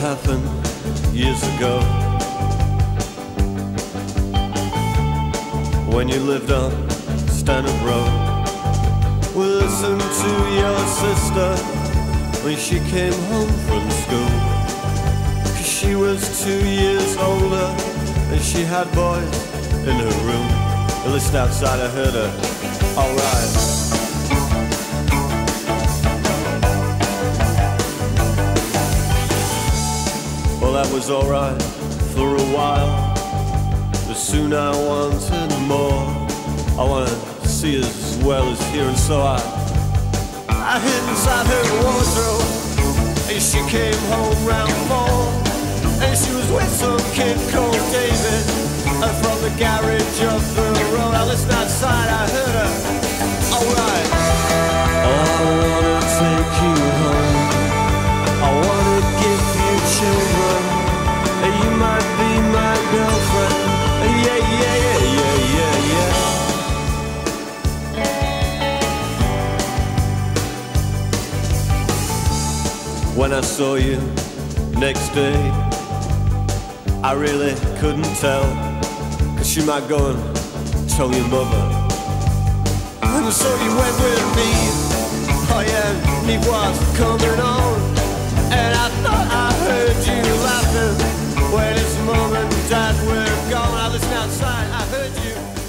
happened years ago. When you lived on Stanhope Road. We listened to your sister when she came home from school. Cause she was two years older and she had boys in her room. At least outside I heard her. Alright. That was alright for a while. But soon I wanted more. I wanted to see as well as hear, and so I, I hid inside her wardrobe. And she came home round four. And she was with some kid called David. And from the garage up the road, I When I saw you next day, I really couldn't tell. Cause you might go and tell your mother. And so you went with me. Oh yeah, me was coming on. And I thought I heard you laughing when his mom and dad were gone. I listened outside, I heard you.